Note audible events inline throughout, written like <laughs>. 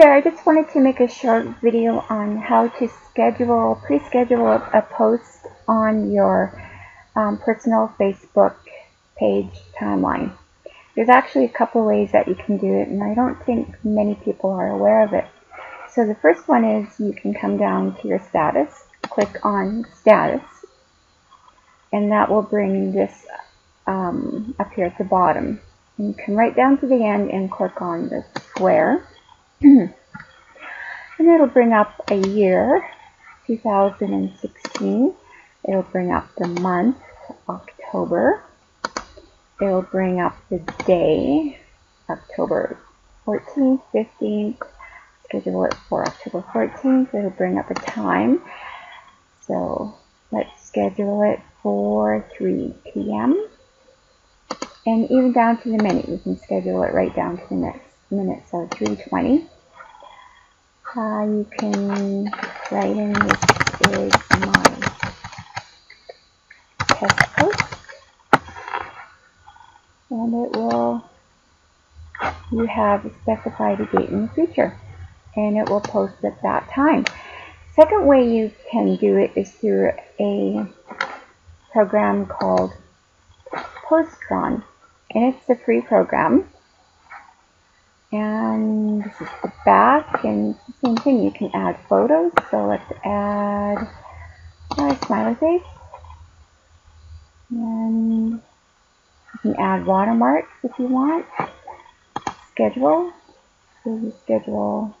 there, I just wanted to make a short video on how to schedule, pre-schedule a, post on your um, personal Facebook page timeline. There's actually a couple ways that you can do it, and I don't think many people are aware of it. So the first one is you can come down to your status, click on status, and that will bring this um, up here at the bottom. And you come right down to the end and click on the square. <clears throat> and it'll bring up a year, 2016. It'll bring up the month, October. It'll bring up the day, October 14th, 15th, schedule it for October 14th. It'll bring up a time. So let's schedule it for 3 p.m. And even down to the minute, you can schedule it right down to the next minute. So 320. Uh, you can write in this is my test post. And it will, you have specified a date in the future and it will post at that time. Second way you can do it is through a program called Postcron, and it's a free program. And this is the back, and same thing. You can add photos. So let's add a smiley face. And you can add watermarks if you want. Schedule. So you schedule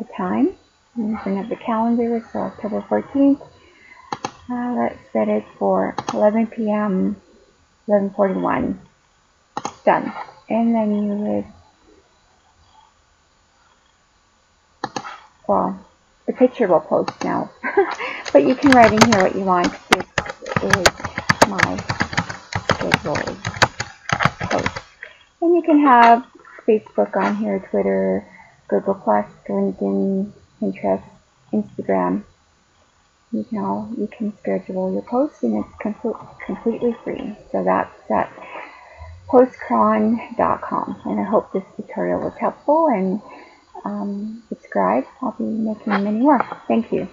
a time. I'm bring up the calendar, so October 14th. Uh, let's set it for 11 p.m. 11:41. Done. And then you would, well, the picture will post now, <laughs> but you can write in here what you want. This is my scheduled post, and you can have Facebook on here, Twitter. Google Plus, LinkedIn, Pinterest, Instagram. You know, you can schedule your posts and it's complete, completely free. So that's at postcron.com. And I hope this tutorial was helpful and um, subscribe. I'll be making many more. Thank you.